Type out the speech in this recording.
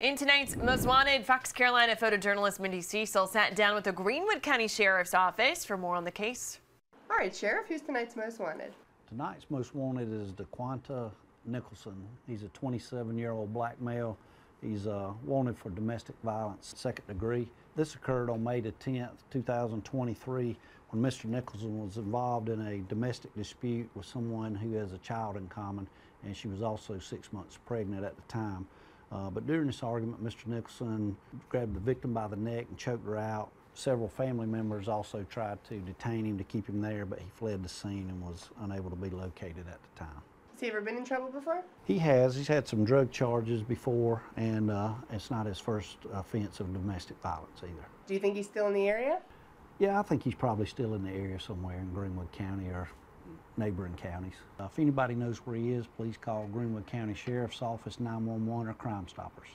In tonight's Most Wanted, Fox Carolina photojournalist Mindy Cecil sat down with the Greenwood County Sheriff's Office for more on the case. All right, Sheriff, who's tonight's most wanted? Tonight's most wanted is DeQuanta Nicholson. He's a 27-year-old black male. He's uh, wanted for domestic violence, second degree. This occurred on May the 10th, 2023, when Mr. Nicholson was involved in a domestic dispute with someone who has a child in common, and she was also six months pregnant at the time. Uh, but during this argument, Mr. Nicholson grabbed the victim by the neck and choked her out. Several family members also tried to detain him to keep him there, but he fled the scene and was unable to be located at the time. Has he ever been in trouble before? He has. He's had some drug charges before, and uh, it's not his first offense of domestic violence either. Do you think he's still in the area? Yeah, I think he's probably still in the area somewhere in Greenwood County or neighboring counties. Uh, if anybody knows where he is, please call Greenwood County Sheriff's Office 911 or Crime Stoppers.